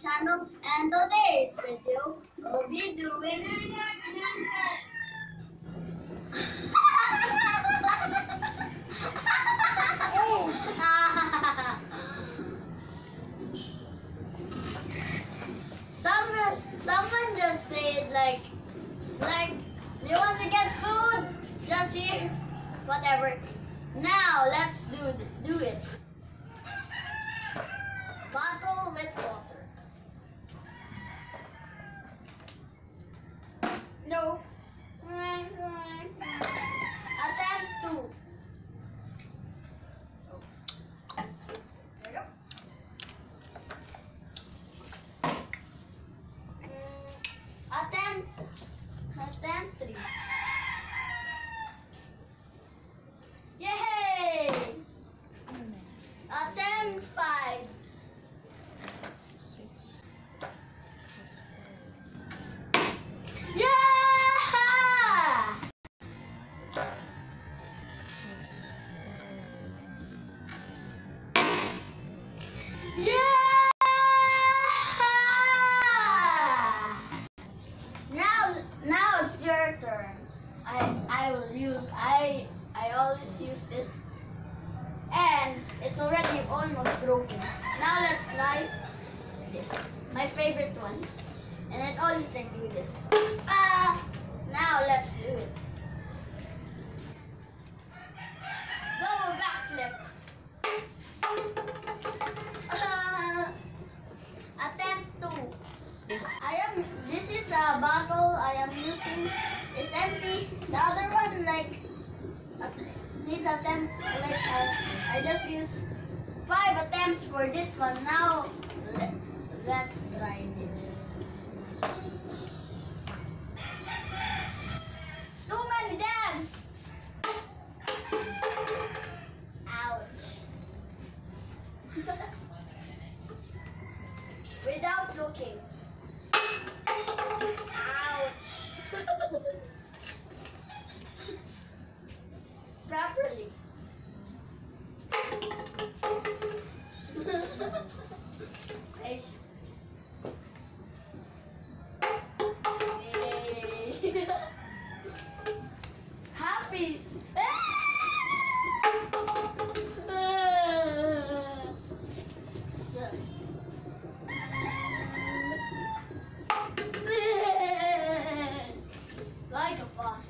channel and today's video will be doing Someone, someone just said like, like, you want to get food? Just here, whatever. Now let's do do it. I, I will use. I, I always use this, and it's already almost broken. Now let's try this. My favorite one, and it always like do this. Ah! Now let's do it. Go backflip. Ah! attempt two. I am. This is a bottle I am using. It's empty. The other one like at- needs attempt. Like uh, I just use five attempts for this one. Now let, let's try this. Too many dabs. Ouch. Without looking. Ouch. Happy. Like a boss.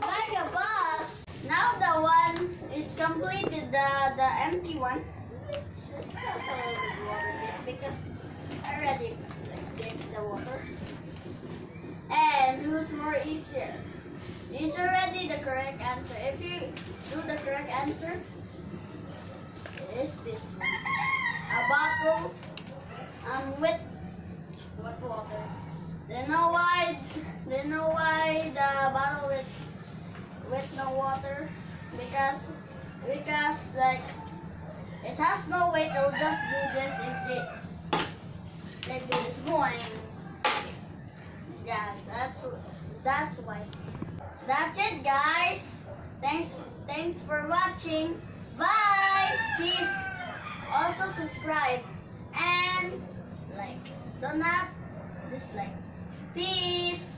Like a boss. Now the one is completed, the the empty one. Let's just a little bit water there because I already did the water. And who's more easier? Is already the correct answer. If you do the correct answer, it is this one. A bottle um with with water. You know why? You know why the bottle with with no water? Because because like it has no weight. It'll just do this if they they do this boing. Yeah, that's that's why. That's it, guys. Thanks thanks for watching. Bye. Please also subscribe and like. Do not dislike. Peace.